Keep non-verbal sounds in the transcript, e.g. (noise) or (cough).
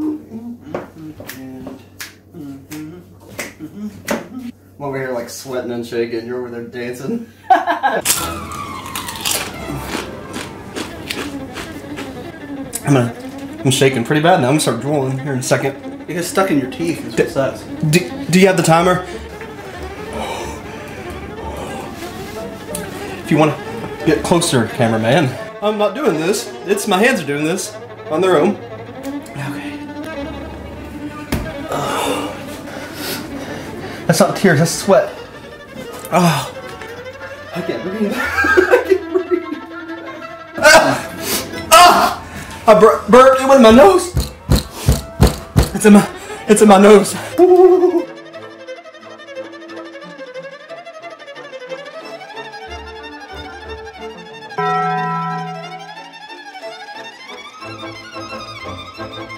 I'm over here like sweating and shaking. You're over there dancing. (laughs) I'm gonna, I'm shaking pretty bad now. I'm gonna start drooling here in a second. It gets stuck in your teeth. It's what sucks. Do, do you have the timer? If you want to get closer, cameraman. I'm not doing this. It's my hands are doing this on their own. That's not tears. That's sweat. Oh, I can't breathe. (laughs) I can't breathe. Ah! Ah! I bur- burped. It went in my nose. It's in my, it's in my nose. Ooh. (laughs)